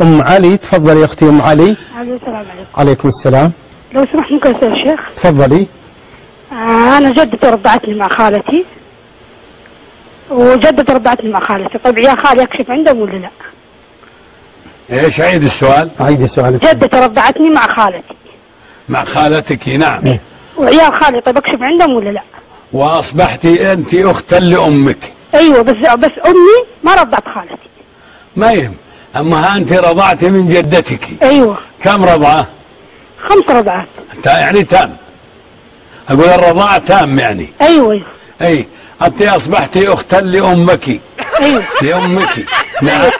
أم علي تفضلي يا أختي أم علي. ألو السلام عليكم. عليكم السلام. لو سمحت ممكن أسأل الشيخ تفضلي. آه أنا جدتي رضعتني مع خالتي. وجدتي رضعتني مع خالتي. طيب عيال خالي أكشف عندهم ولا لا؟ إيش عيد السؤال. عيدي سؤال جدتي رضعتني مع خالتي. مع خالتك نعم. إيه. وعيال خالي طيب أكشف عندهم ولا لا؟ واصبحت انت أختا لأمك. أيوه بس بس أمي ما رضعت خالتي. ما يهم. أما ها أنت رضعت من جدتك. أيوه. كم رضعة؟ خمس رضعات. يعني تام. أقول الرضاعة تام يعني. أيوه. أي أنت أصبحت أختا لأمك. أيوه. لأمك. نعم.